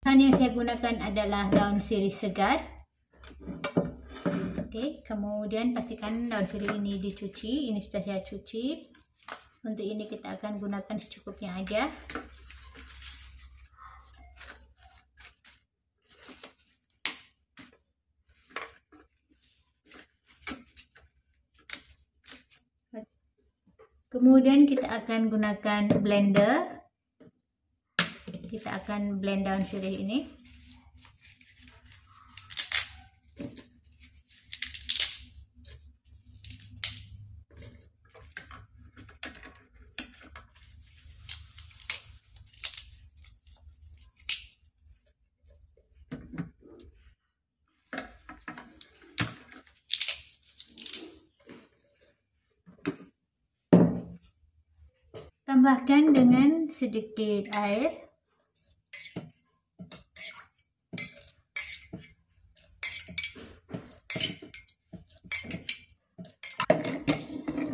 Bahan yang saya gunakan adalah daun sirih segar. Okey, kemudian pastikan daun sirih ini dicuci. Ini sudah saya cuci. Untuk ini kita akan gunakan secukupnya aja. Kemudian kita akan gunakan blender. Kita akan blend daun sirih ini. Tambahkan dengan sedikit air.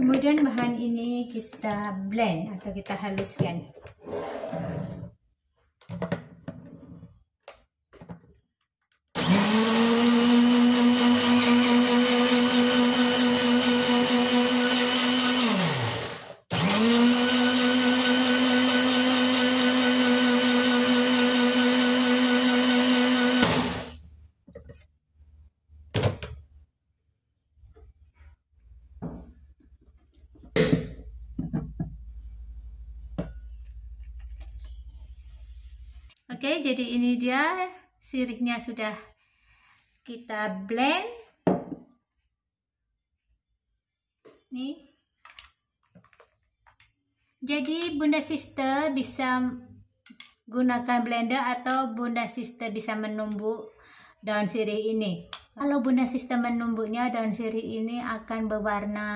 Kemudian bahan ini kita blend atau kita haluskan. Oke, jadi ini dia siriknya sudah kita blend. Nih. Jadi Bunda Sister bisa gunakan blender atau Bunda Sister bisa menumbuk daun sirih ini. Kalau Bunda Sister menumbuknya daun sirih ini akan berwarna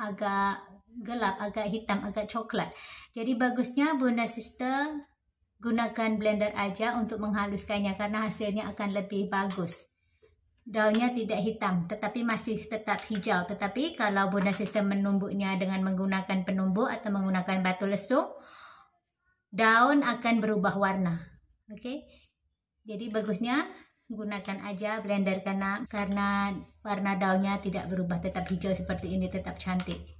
agak gelap, agak hitam, agak coklat. Jadi bagusnya Bunda Sister gunakan blender aja untuk menghaluskannya karena hasilnya akan lebih bagus. Daunnya tidak hitam tetapi masih tetap hijau. Tetapi kalau bunda sistem menumbuknya dengan menggunakan penumbuk atau menggunakan batu lesung, daun akan berubah warna. Oke. Okay? Jadi bagusnya gunakan aja blender karena karena warna daunnya tidak berubah tetap hijau seperti ini tetap cantik.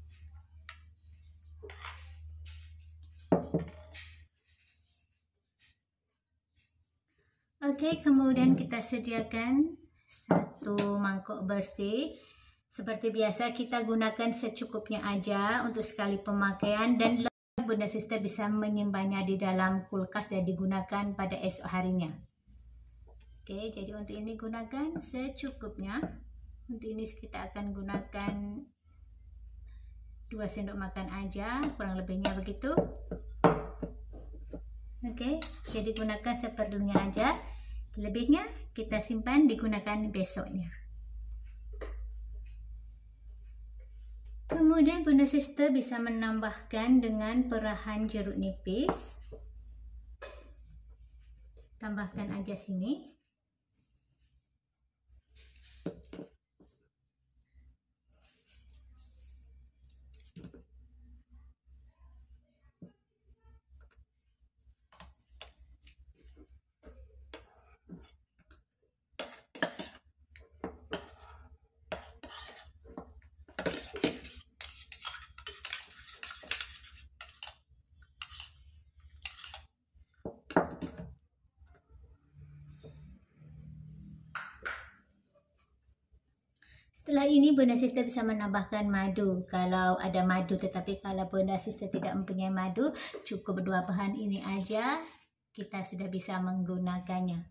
Okey, kemudian kita sediakan satu mangkuk bersih. Seperti biasa kita gunakan secukupnya aja untuk sekali pemakaian dan bunda sister bisa menyimpannya di dalam kulkas dan digunakan pada esok harinya. Okey, jadi untuk ini gunakan secukupnya. Untuk ini kita akan gunakan 2 sendok makan aja, kurang lebihnya begitu. Okey, jadi gunakan seperlunya aja. Lebihnya kita simpan digunakan besoknya. Kemudian Bunda Sister bisa menambahkan dengan perahan jeruk nipis. Tambahkan aja sini. Setelah ini bunda sister bisa menambahkan madu kalau ada madu tetapi kalau bunda sister tidak mempunyai madu cukup dua bahan ini aja kita sudah bisa menggunakannya.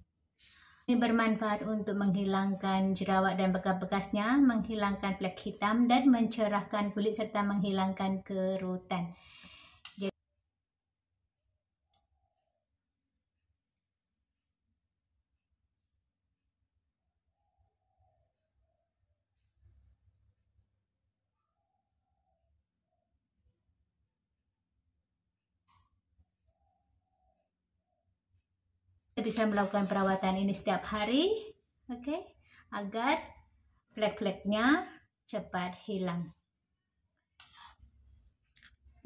Ini bermanfaat untuk menghilangkan jerawat dan bekas-bekasnya, menghilangkan flek hitam dan mencerahkan kulit serta menghilangkan kerutan. Bisa melakukan perawatan ini setiap hari, oke, okay? agar flek-fleknya cepat hilang.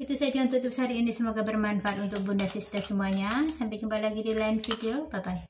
Itu saja untuk tips hari ini. Semoga bermanfaat untuk Bunda Sister semuanya. Sampai jumpa lagi di lain video. Bye-bye.